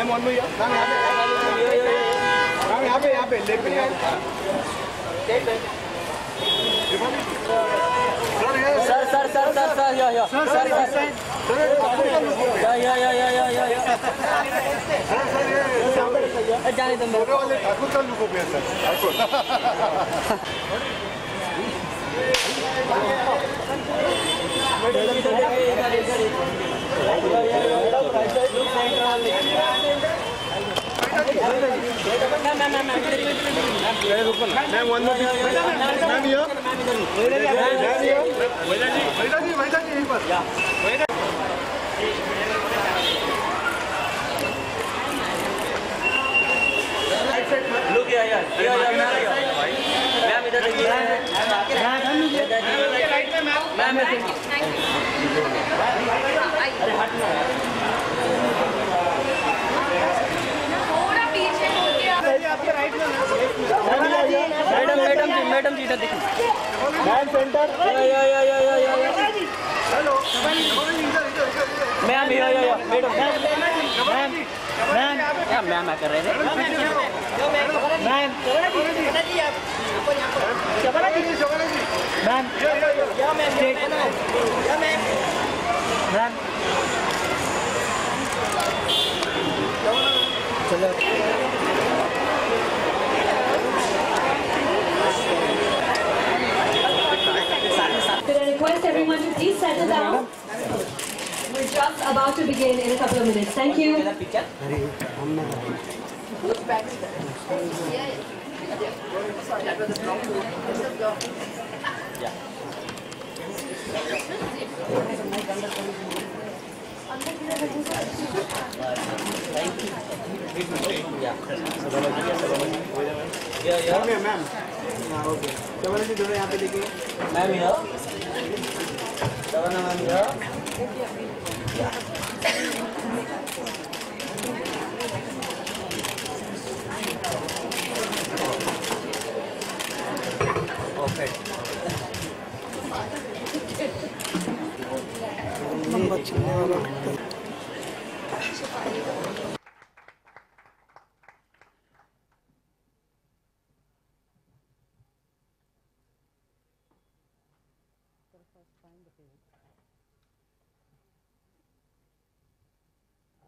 Ma'am on भैया ma'am यहाँ पे मैम यहाँ पे यहाँ पे लेफ़्ट में sir sir sir sir sir या या सर सर या या या या या या या सर सर ये जाने दो मेरे वाले ठाकुर का लुक हो गया sir Thakur ma'am one more ma'am ये मैम ये वैदा जी वैदा जी वैदा जी यहीं पर वैदा लुक या या या मैम इधर देखिए। मैम मैं madam madam ji madam ji इधर देखिए मैम सेंटर हेलो मैम या या या मैडम मैम मैम मैम क्या कर रहे थे? Ma'am ma'am Could I request everyone to please settle down? We're just about to begin in a couple of minutes. Thank you. picture? Yeah, yeah. Ma'am ma'am हाँ okay चलो जी दोनों यहाँ पे देखिए Ma'am here. Savannah ma'am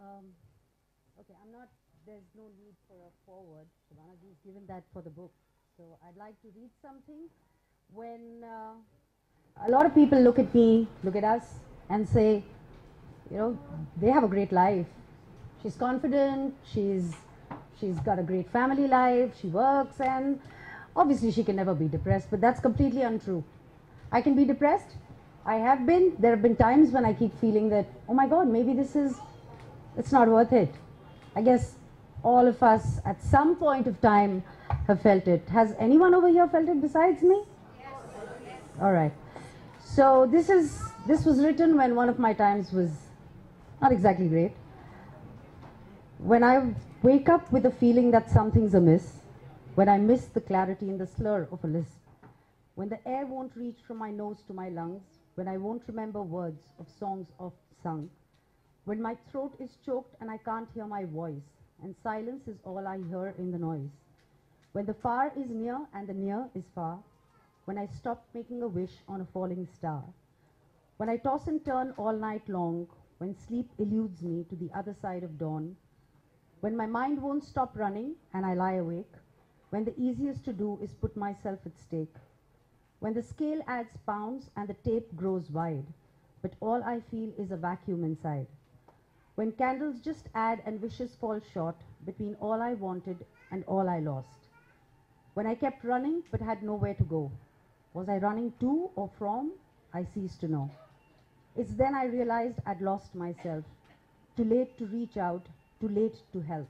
Um, okay, I'm not, there's no need for a forward. Shabanaji has given that for the book. So I'd like to read something. When uh, a lot of people look at me, look at us, and say, you know, they have a great life. She's confident, she's, she's got a great family life, she works, and obviously she can never be depressed, but that's completely untrue. I can be depressed. I have been. There have been times when I keep feeling that, oh my God, maybe this is it's not worth it. I guess all of us at some point of time have felt it. Has anyone over here felt it besides me? Yes. All right. So this is this was written when one of my times was not exactly great. When I wake up with a feeling that something's amiss, when I miss the clarity in the slur of a lisp, when the air won't reach from my nose to my lungs, when I won't remember words of songs oft sung, when my throat is choked and I can't hear my voice, and silence is all I hear in the noise. When the far is near and the near is far, when I stop making a wish on a falling star, when I toss and turn all night long, when sleep eludes me to the other side of dawn, when my mind won't stop running and I lie awake, when the easiest to do is put myself at stake, when the scale adds pounds and the tape grows wide, but all I feel is a vacuum inside. When candles just add and wishes fall short between all I wanted and all I lost. When I kept running but had nowhere to go. Was I running to or from? I ceased to know. It's then I realized I'd lost myself. Too late to reach out, too late to help.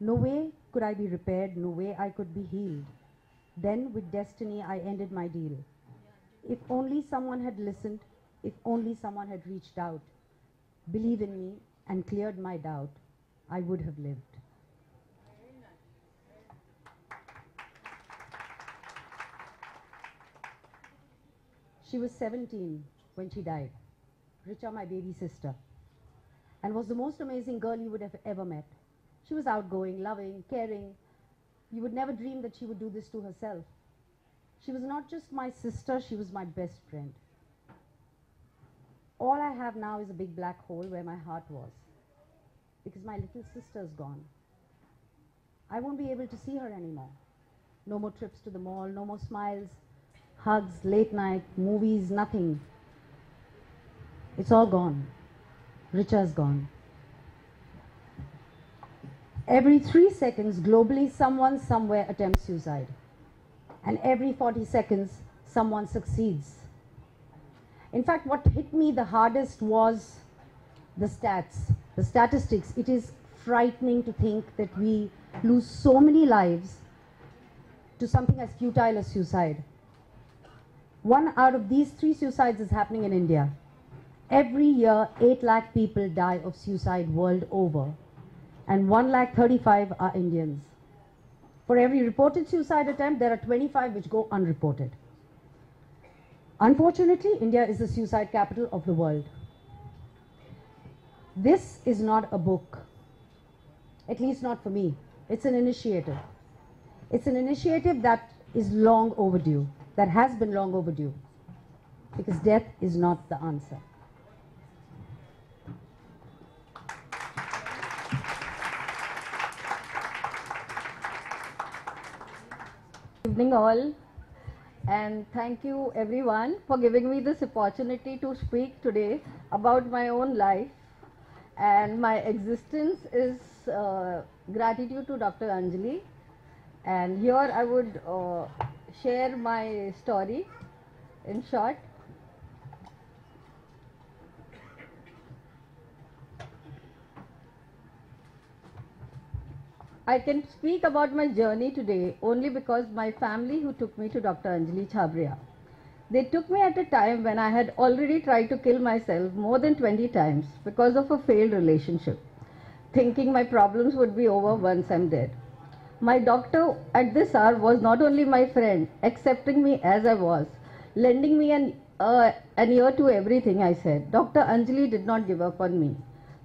No way could I be repaired, no way I could be healed. Then, with destiny, I ended my deal. If only someone had listened, if only someone had reached out, believed in me, and cleared my doubt, I would have lived. She was 17 when she died. Richa, my baby sister, and was the most amazing girl you would have ever met. She was outgoing, loving, caring. You would never dream that she would do this to herself. She was not just my sister, she was my best friend. All I have now is a big black hole where my heart was because my little sister's gone. I won't be able to see her anymore. No more trips to the mall, no more smiles, hugs, late night, movies, nothing. It's all gone. Richa's gone. Every three seconds, globally, someone somewhere attempts suicide. And every 40 seconds, someone succeeds. In fact, what hit me the hardest was the stats, the statistics. It is frightening to think that we lose so many lives to something as futile as suicide. One out of these three suicides is happening in India. Every year, 8 lakh people die of suicide world over, and 1 lakh 35 are Indians. For every reported suicide attempt, there are 25 which go unreported. Unfortunately, India is the suicide capital of the world. This is not a book, at least not for me. It's an initiative. It's an initiative that is long overdue, that has been long overdue, because death is not the answer. Evening all and thank you everyone for giving me this opportunity to speak today about my own life and my existence is uh, gratitude to Dr. Anjali and here I would uh, share my story in short I can speak about my journey today only because my family who took me to Dr. Anjali Chhabria. They took me at a time when I had already tried to kill myself more than 20 times because of a failed relationship, thinking my problems would be over once I'm dead. My doctor at this hour was not only my friend, accepting me as I was, lending me an, uh, an ear to everything I said. Dr. Anjali did not give up on me,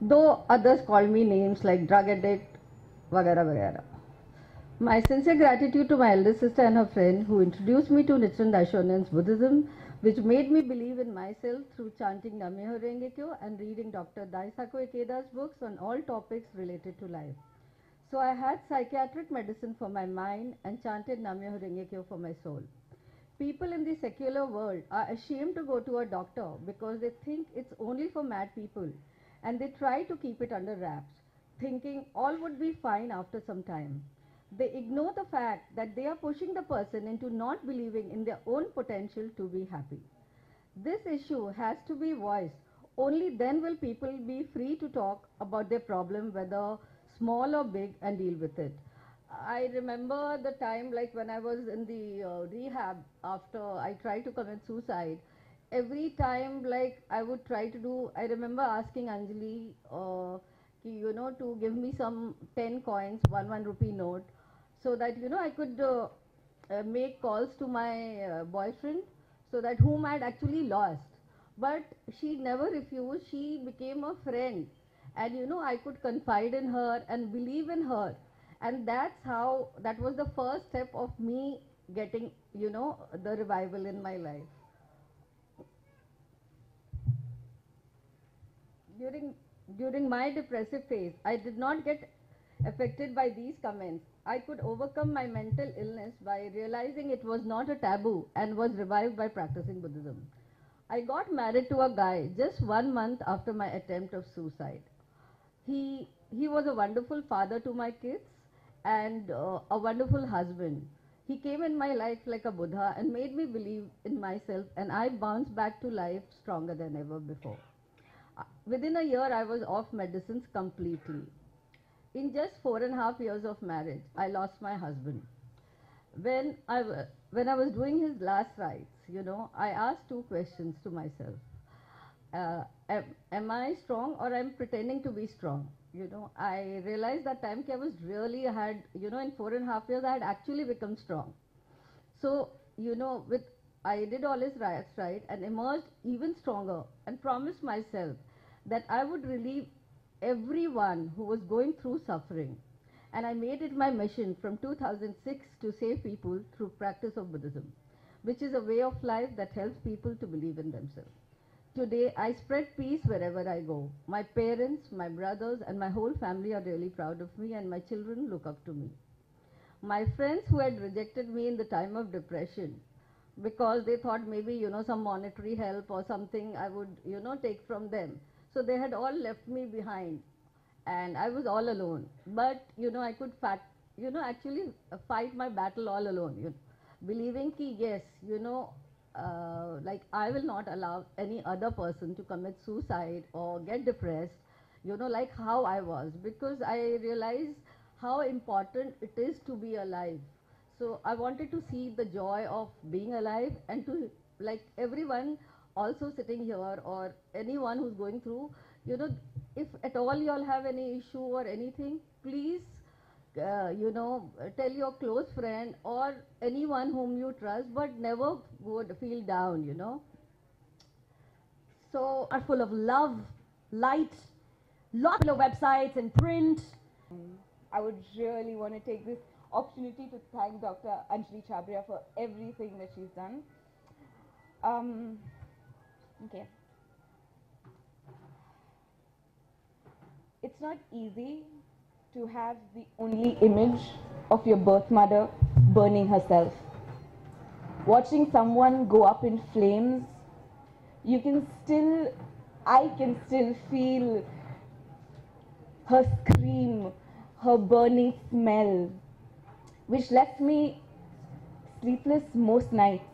though others called me names like drug addict, वगैरह वगैरह My sincere gratitude to my elder sister and her friend who introduced me to Nichiren Daishonin's Buddhism, which made me believe in myself through chanting Nam-myoho-renge-kyo and reading Dr. Daisaku Ikeda's books on all topics related to life. So I had psychiatric medicine for my mind and chanted Nam-myoho-renge-kyo for my soul. People in the secular world are ashamed to go to a doctor because they think it's only for mad people and they try to keep it under wraps thinking all would be fine after some time. They ignore the fact that they are pushing the person into not believing in their own potential to be happy. This issue has to be voiced. Only then will people be free to talk about their problem, whether small or big, and deal with it. I remember the time like when I was in the uh, rehab after I tried to commit suicide. Every time like I would try to do, I remember asking Anjali, uh, you know, to give me some 10 coins, one one rupee note, so that, you know, I could uh, uh, make calls to my uh, boyfriend so that whom I had actually lost. But she never refused. She became a friend. And, you know, I could confide in her and believe in her. And that's how, that was the first step of me getting, you know, the revival in my life. During during my depressive phase, I did not get affected by these comments. I could overcome my mental illness by realizing it was not a taboo and was revived by practicing Buddhism. I got married to a guy just one month after my attempt of suicide. He, he was a wonderful father to my kids and uh, a wonderful husband. He came in my life like a Buddha and made me believe in myself, and I bounced back to life stronger than ever before. Within a year, I was off medicines completely. In just four and a half years of marriage, I lost my husband. When I, when I was doing his last rites, you know, I asked two questions to myself. Uh, am, am I strong or I'm pretending to be strong? You know, I realized that time I was really had, you know, in four and a half years, I had actually become strong. So, you know, with I did all his rites right and emerged even stronger and promised myself that I would relieve everyone who was going through suffering. and I made it my mission from 2006 to save people through practice of Buddhism, which is a way of life that helps people to believe in themselves. Today, I spread peace wherever I go. My parents, my brothers, and my whole family are really proud of me, and my children look up to me. My friends who had rejected me in the time of depression because they thought maybe, you know, some monetary help or something I would, you know, take from them. So they had all left me behind and I was all alone. But, you know, I could, fat, you know, actually fight my battle all alone, you know, believing ki yes, you know, uh, like I will not allow any other person to commit suicide or get depressed, you know, like how I was, because I realized how important it is to be alive. So I wanted to see the joy of being alive and to like everyone also sitting here or anyone who's going through, you know, if at all you all have any issue or anything, please uh, you know, tell your close friend or anyone whom you trust, but never to feel down, you know. So are full of love, light, lots of websites and print. I would really want to take this opportunity to thank Dr. Anjali Chhabria for everything that she's done. Um, okay. It's not easy to have the only image of your birth mother burning herself. Watching someone go up in flames, you can still, I can still feel her scream, her burning smell, which left me sleepless most nights.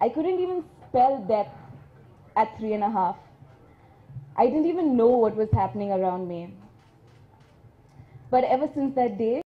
I couldn't even spell death at three and a half. I didn't even know what was happening around me. But ever since that day,